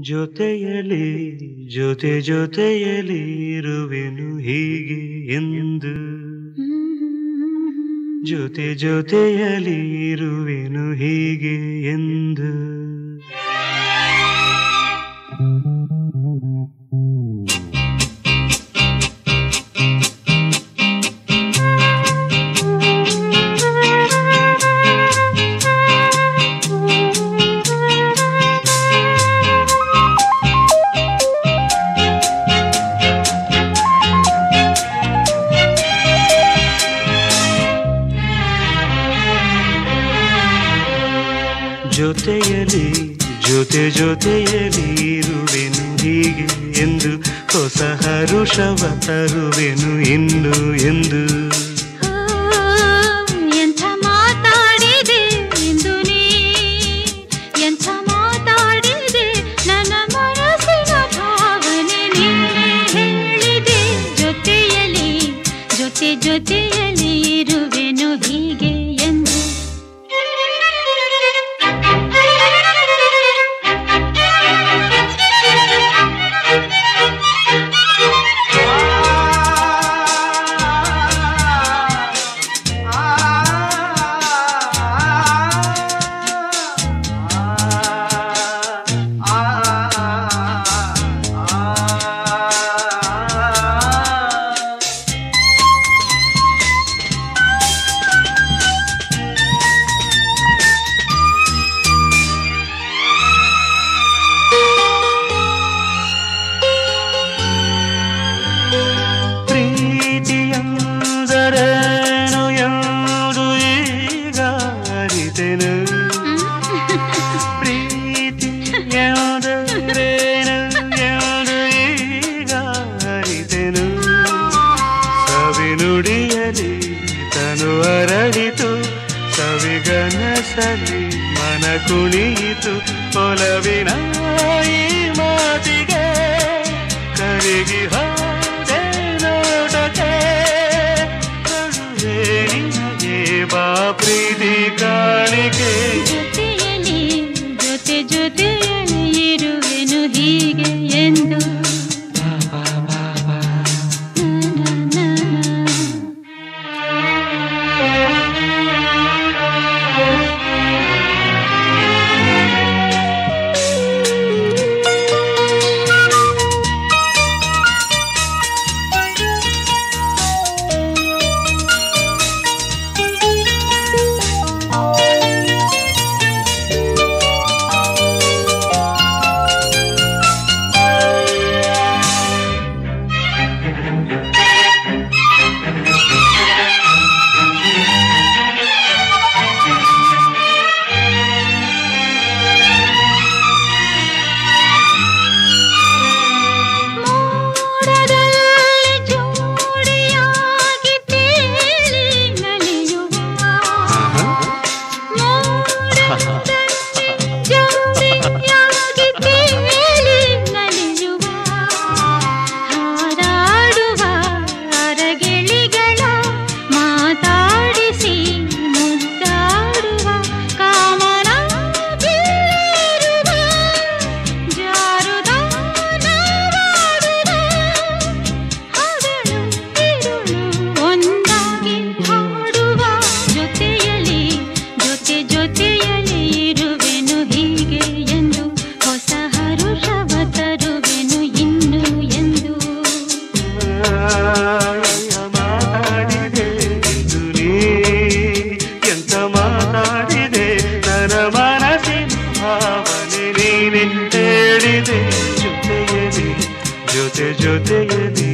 ಜೊತೆಯಲಿ ಜೊತೆ ಜೊತೆಯಲಿ ಇರುವೆನು ಹೀಗೆ ಎಂದು. ಜೊತೆ ಜೊತೆಯಲಿ ಇರುವೆನು ಹೀಗೆ ಎಂದು. ಜೊತೆಯಲಿ ಜೊತೆ ಜೊತೆಯಲಿ ಇರುವೆನು ಹೀಗೆ ಎಂದು ಹೊಸ ಹರುಷವ ತರುವೆನು ಇನ್ನು ಎಂದು. ಜೊತೆಯಲ್ಲಿ ಮಾತಾಡಿದೆ ಎಂದು ಅರಿತೆನು ಪ್ರೀತಿ ಎಂದರೇನು ಎಂದು ಈಗ ಸವಿನುಡಿಯಲಿ ತನು ಅರಳಿತು ಸವಿಗನಸಲಿ ಮನ ಕುಣಿಯಿತು, ಒಲವಿನ ಈ ಮಾತಿಗೆ ಕರಿಗಿ ಹೋದೆ ಹೇಳಿದೆ